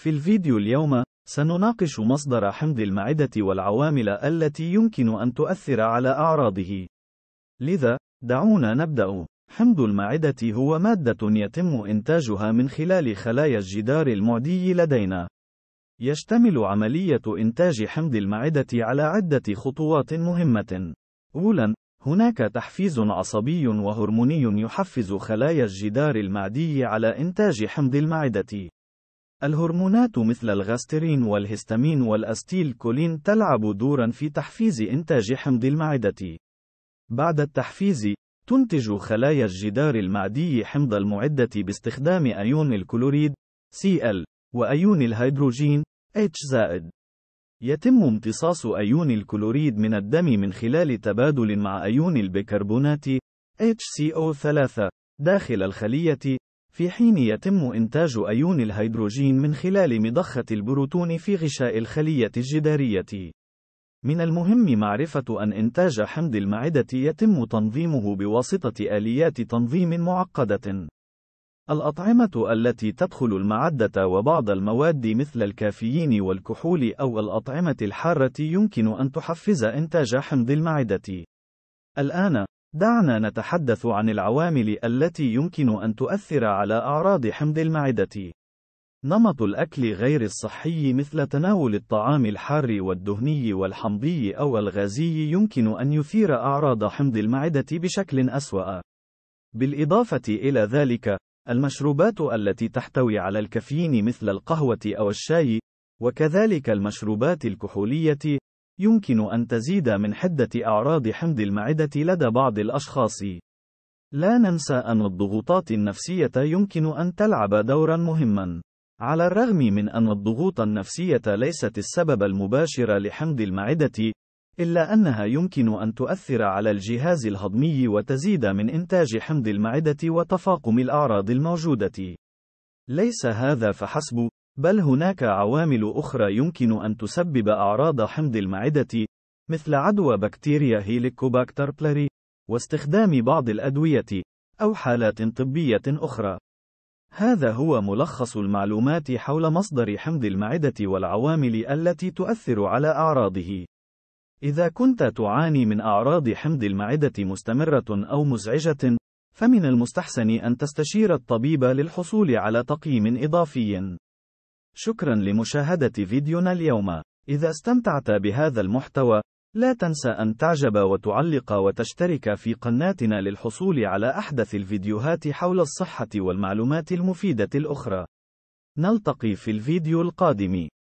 في الفيديو اليوم، سنناقش مصدر حمض المعدة والعوامل التي يمكن أن تؤثر على أعراضه. لذا، دعونا نبدأ. حمض المعدة هو مادة يتم إنتاجها من خلال خلايا الجدار المعدي لدينا. يشتمل عملية إنتاج حمض المعدة على عدة خطوات مهمة. أولاً، هناك تحفيز عصبي وهرموني يحفز خلايا الجدار المعدي على إنتاج حمض المعدة. الهرمونات مثل الغاسترين والهستامين والأستيل كولين تلعب دورا في تحفيز إنتاج حمض المعدة. بعد التحفيز، تنتج خلايا الجدار المعدي حمض المعدة باستخدام أيون الكلوريد Cl وأيون الهيدروجين H يتم امتصاص أيون الكلوريد من الدم من خلال تبادل مع أيون البيكربونات HCO3 داخل الخلية في حين يتم إنتاج أيون الهيدروجين من خلال مضخة البروتون في غشاء الخلية الجدارية. من المهم معرفة أن إنتاج حمض المعدة يتم تنظيمه بواسطة آليات تنظيم معقدة. الأطعمة التي تدخل المعدة وبعض المواد مثل الكافيين والكحول أو الأطعمة الحارة يمكن أن تحفز إنتاج حمض المعدة. الآن، دعنا نتحدث عن العوامل التي يمكن أن تؤثر على أعراض حمض المعدة. نمط الأكل غير الصحي مثل تناول الطعام الحار والدهني والحمضي أو الغازي يمكن أن يثير أعراض حمض المعدة بشكل أسوأ. بالإضافة إلى ذلك، المشروبات التي تحتوي على الكافيين مثل القهوة أو الشاي، وكذلك المشروبات الكحولية، يمكن أن تزيد من حدة أعراض حمض المعدة لدى بعض الأشخاص. لا ننسى أن الضغوطات النفسية يمكن أن تلعب دورًا مهمًا. على الرغم من أن الضغوط النفسية ليست السبب المباشر لحمض المعدة، إلا أنها يمكن أن تؤثر على الجهاز الهضمي وتزيد من إنتاج حمض المعدة وتفاقم الأعراض الموجودة. ليس هذا فحسب، بل هناك عوامل أخرى يمكن أن تسبب أعراض حمض المعدة، مثل عدوى بكتيريا هيليكوباكتر بيلوري، واستخدام بعض الأدوية، أو حالات طبية أخرى. هذا هو ملخص المعلومات حول مصدر حمض المعدة والعوامل التي تؤثر على أعراضه. إذا كنت تعاني من أعراض حمض المعدة مستمرة أو مزعجة، فمن المستحسن أن تستشير الطبيب للحصول على تقييم إضافي. شكرا لمشاهدة فيديونا اليوم. إذا استمتعت بهذا المحتوى، لا تنسى أن تعجب وتعلق وتشترك في قناتنا للحصول على أحدث الفيديوهات حول الصحة والمعلومات المفيدة الأخرى. نلتقي في الفيديو القادم.